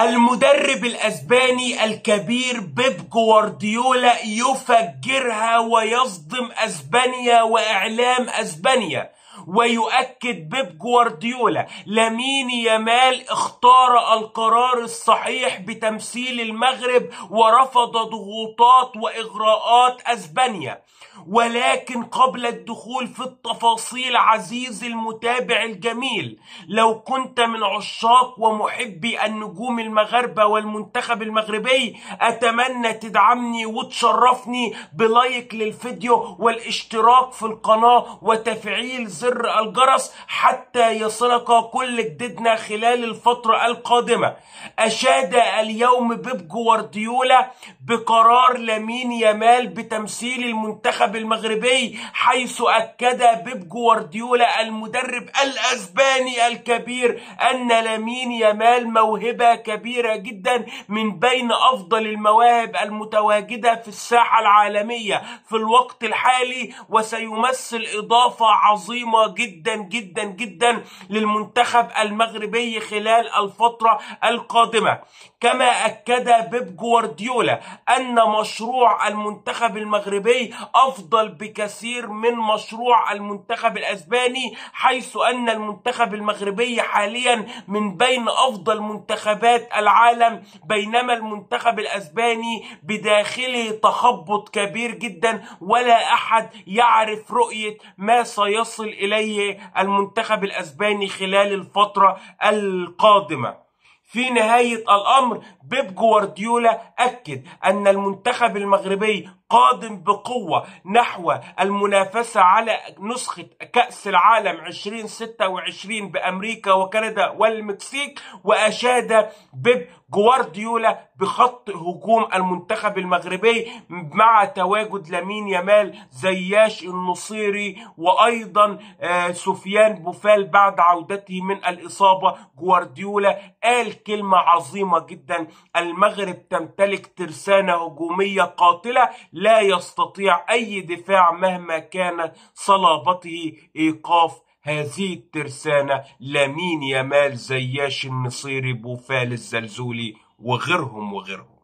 المدرب الأسباني الكبير بيب جوارديولا يفجرها ويصدم أسبانيا وإعلام أسبانيا. ويؤكد بيب جوارديولا لامين يامال اختار القرار الصحيح بتمثيل المغرب ورفض ضغوطات وإغراءات أسبانيا. ولكن قبل الدخول في التفاصيل عزيزي المتابع الجميل لو كنت من عشاق ومحبي النجوم المغاربة والمنتخب المغربي أتمنى تدعمني وتشرفني بلايك للفيديو والاشتراك في القناة وتفعيل زر الجرس حتى يصلك كل جديدنا خلال الفترة القادمة. أشاد اليوم بيب جوارديولا بقرار لامين يامال بتمثيل المنتخب المغربي حيث أكد بيب جوارديولا المدرب الأسباني الكبير أن لامين يامال موهبة كبيرة جدا من بين أفضل المواهب المتواجدة في الساحة العالمية. في الوقت الحالي وسيمثل إضافة عظيمة جدا جدا جدا للمنتخب المغربي خلال الفترة القادمة. كما أكد بيب جوارديولا أن مشروع المنتخب المغربي أفضل بكثير من مشروع المنتخب الأسباني حيث أن المنتخب المغربي حاليا من بين أفضل منتخبات العالم بينما المنتخب الأسباني بداخله تخبط كبير جدا ولا أحد يعرف رؤية ما سيصل إليه المنتخب الأسباني خلال الفترة القادمة. في نهاية الأمر بيب جوارديولا أكد أن المنتخب المغربي قادم بقوة نحو المنافسة على نسخة كأس العالم 2026 بأمريكا وكندا والمكسيك وأشاد بيب جوارديولا بخط هجوم المنتخب المغربي مع تواجد لامين يامال زياش النصيري وأيضا سفيان بوفال بعد عودته من الإصابة. جوارديولا قال كلمة عظيمة جدا المغرب تمتلك ترسانة هجومية قاتلة لا يستطيع أي دفاع مهما كانت صلابته إيقاف هذه الترسانة. لامين يامال زياش النصيري بوفال الزلزولي وغيرهم وغيرهم.